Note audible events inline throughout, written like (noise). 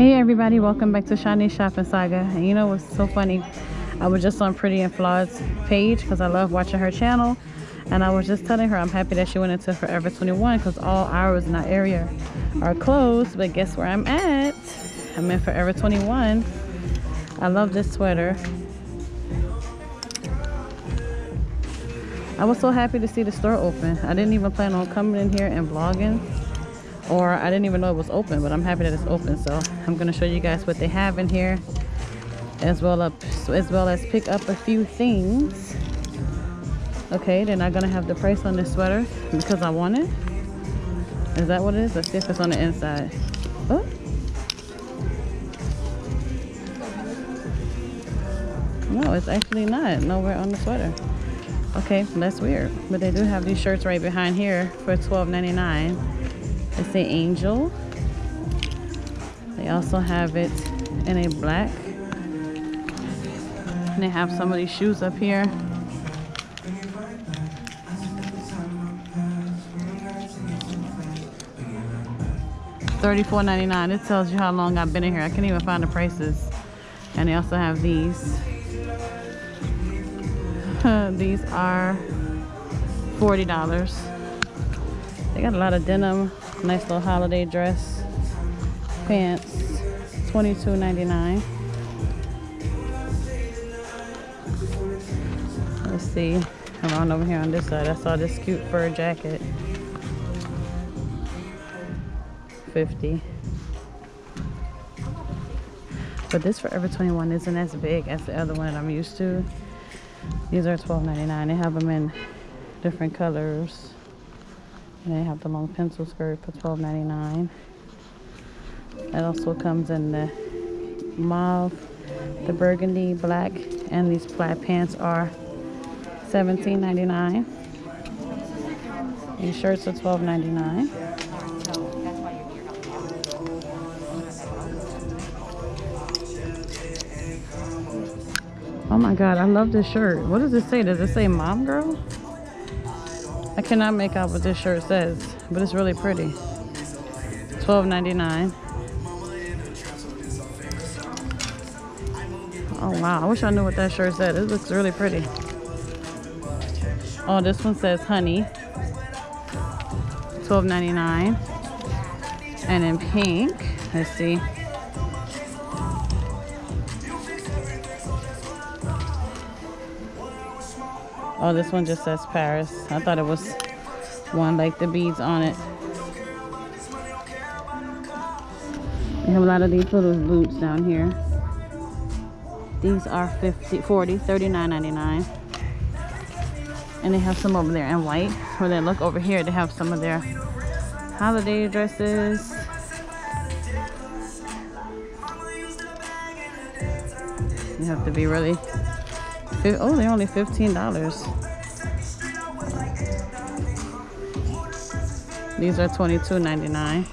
Hey everybody, welcome back to Shanice Shopping Saga. And you know what's so funny? I was just on Pretty and Flawed's page because I love watching her channel. And I was just telling her I'm happy that she went into Forever 21 because all hours in that area are closed. But guess where I'm at? I'm in Forever 21. I love this sweater. I was so happy to see the store open. I didn't even plan on coming in here and vlogging or I didn't even know it was open but I'm happy that it's open. So I'm gonna show you guys what they have in here as well as as well as pick up a few things. Okay they're not gonna have the price on this sweater because I want it. Is that what it is? Let's see if it's on the inside. Oh. No it's actually not. Nowhere on the sweater. Okay that's weird. But they do have these shirts right behind here for $12.99 it's the angel. They also have it in a black. And they have some of these shoes up here. $34.99. It tells you how long I've been in here. I can't even find the prices. And they also have these. (laughs) these are $40. They got a lot of denim Nice little holiday dress. Pants, $22.99. Let's see. Around over here on this side, I saw this cute fur jacket. 50 But this Forever 21 isn't as big as the other one that I'm used to. These are $12.99. They have them in different colors. And they have the long pencil skirt for $12.99. It also comes in the mauve, the burgundy, black, and these plaid pants are $17.99. These shirts are $12.99. Oh my god, I love this shirt. What does it say? Does it say mom girl? Cannot make out what this shirt says, but it's really pretty. $12.99. Oh wow, I wish I knew what that shirt said. It looks really pretty. Oh, this one says honey. $12.99. And in pink, let's see. Oh, this one just says Paris. I thought it was one like the beads on it. We have a lot of these little boots down here. These are 50, 40, 39.99. And they have some over there in white. Where they look over here, they have some of their holiday dresses. You have to be really Oh, they're only $15. These are $22.99.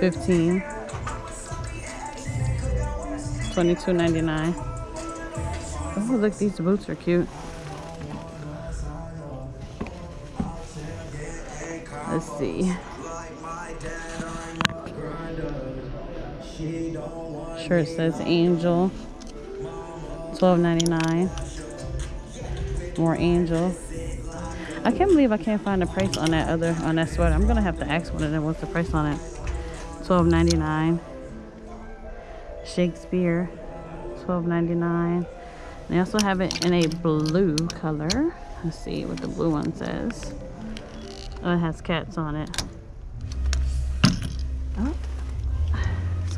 Fifteen. Twenty-two ninety-nine. Oh, look, these boots are cute. Let's see. Shirt says Angel. $12.99. More Angel. I can't believe I can't find the price on that other on that sweater. I'm gonna have to ask one of them what's the price on it. $12.99. Shakespeare. $12.99. They also have it in a blue color. Let's see what the blue one says. Oh, it has cats on it. Oh,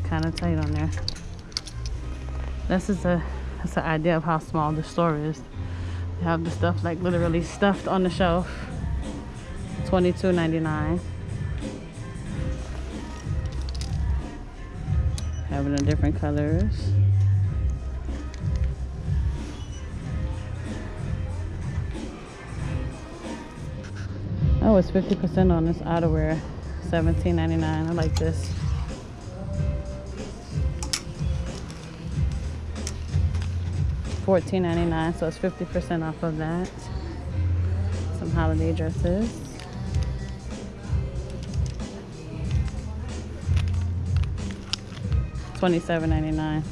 kind of tight on there. This is a that's an idea of how small the store is. They have the stuff like literally stuffed on the shelf. $22.99. Having the different colors. Oh, it's 50% on this outerwear. $17.99. I like this. $14.99, so it's 50% off of that. Some holiday dresses. $27.99.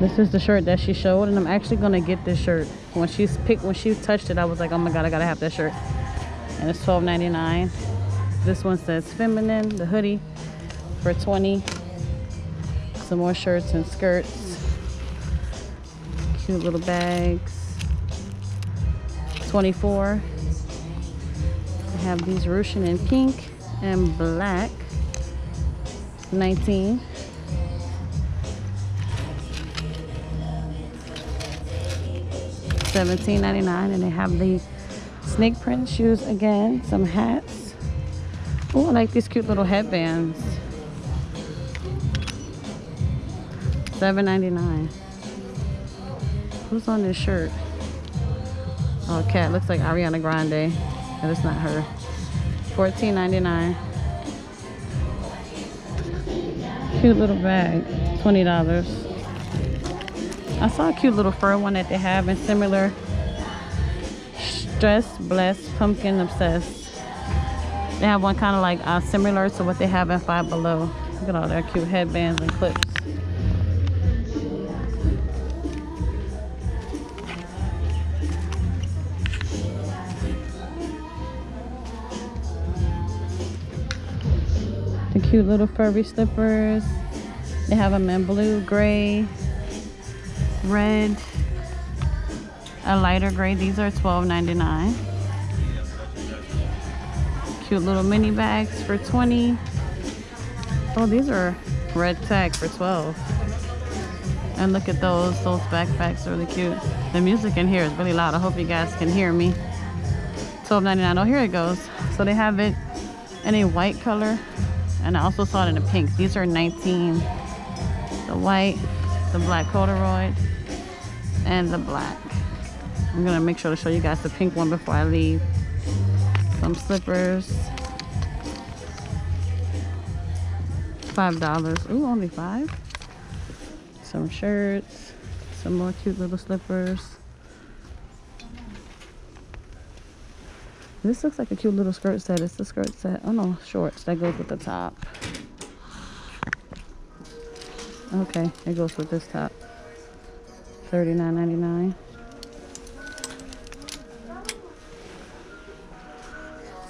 This is the shirt that she showed, and I'm actually gonna get this shirt. When she's picked, when she touched it, I was like, oh my god, I gotta have that shirt. And it's $12.99. This one says feminine, the hoodie for 20 some more shirts and skirts. Cute little bags. 24. I have these ruching in pink and black. 19. Seventeen ninety nine, and they have the snake print shoes again. Some hats. Oh, I like these cute little headbands. Seven ninety nine. Who's on this shirt? Oh, cat looks like Ariana Grande, but it's not her. Fourteen ninety nine. Cute little bag, twenty dollars. I saw a cute little fur one that they have in similar Stress, Blessed, Pumpkin Obsessed. They have one kind of like uh, similar to what they have in Five Below. Look at all their cute headbands and clips. The cute little furry slippers. They have them in blue, gray, red, a lighter gray. These are $12.99. Cute little mini bags for 20 Oh, these are red tag for 12 And look at those. Those backpacks are really cute. The music in here is really loud. I hope you guys can hear me. $12.99. Oh, here it goes. So they have it in a white color. And I also saw it in a pink. These are 19 The white, the black corduroy, and the black. I'm gonna make sure to show you guys the pink one before I leave. Some slippers. Five dollars. Ooh, only five. Some shirts. Some more cute little slippers. This looks like a cute little skirt set. It's the skirt set. Oh no, shorts. That goes with the top. Okay, it goes with this top. $39.99.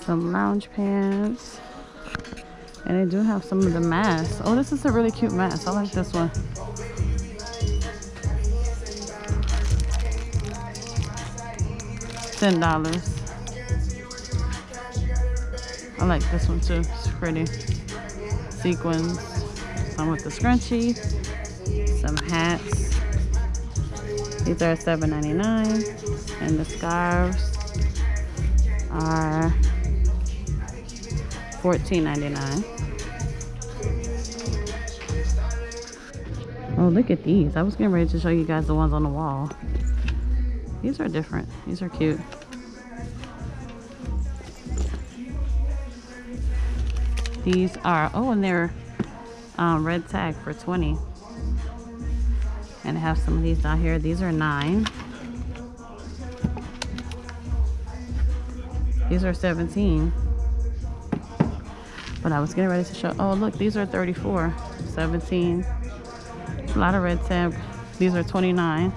Some lounge pants. And they do have some of the masks. Oh, this is a really cute mask. I like this one. Ten dollars. I like this one too. It's pretty. Sequins. Some with the scrunchie. Some hats. These are $7.99 and the scarves are $14.99. Oh, look at these. I was getting ready to show you guys the ones on the wall. These are different. These are cute. These are, oh, and they're um, red tag for 20 and I have some of these down here. These are nine. These are 17. But I was getting ready to show, oh look, these are 34, 17. A lot of red tag. These are 29.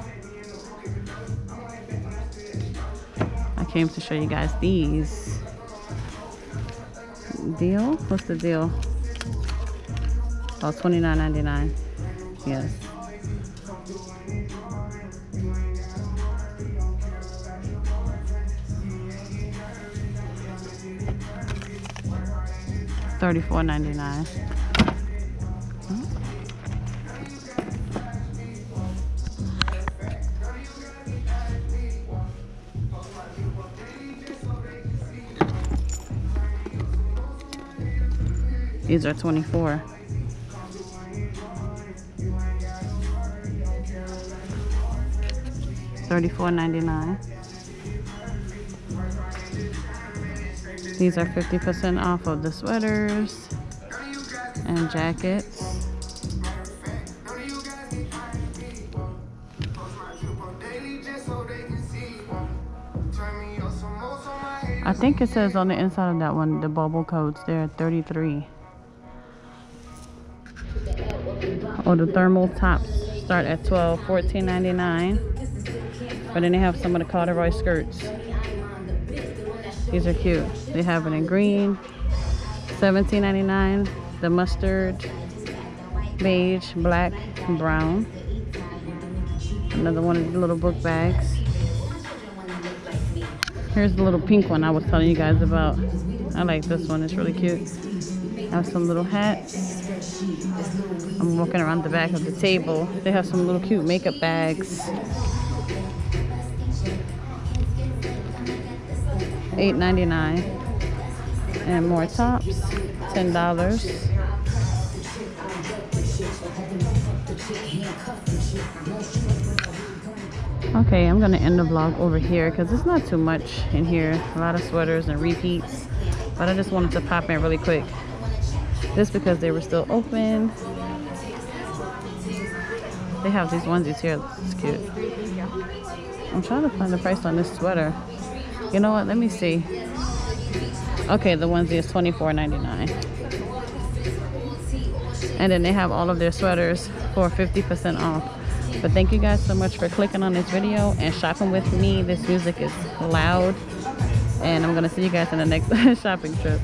I came to show you guys these. Deal? What's the deal? Oh, $29.99. Yes. Thirty-four ninety-nine. These are 24. Thirty-four ninety-nine. These are 50% off of the sweaters and jackets. I think it says on the inside of that one, the bubble codes there, 33. The thermal tops start at 12, 14.99. But then they have some of the corduroy skirts. These are cute. They have it in green, 17.99. The mustard, beige, black, and brown. Another one of the little book bags. Here's the little pink one I was telling you guys about. I like this one, it's really cute. Have some little hats. I'm walking around the back of the table. They have some little cute makeup bags. $8.99. And more tops, $10. Okay, I'm gonna end the vlog over here because it's not too much in here. A lot of sweaters and repeats. But I just wanted to pop in really quick. Just because they were still open. They have these onesies here. It's cute. I'm trying to find the price on this sweater. You know what? Let me see. Okay, the onesie is $24.99. And then they have all of their sweaters for 50% off. But thank you guys so much for clicking on this video and shopping with me. This music is loud. And I'm going to see you guys in the next (laughs) shopping trip.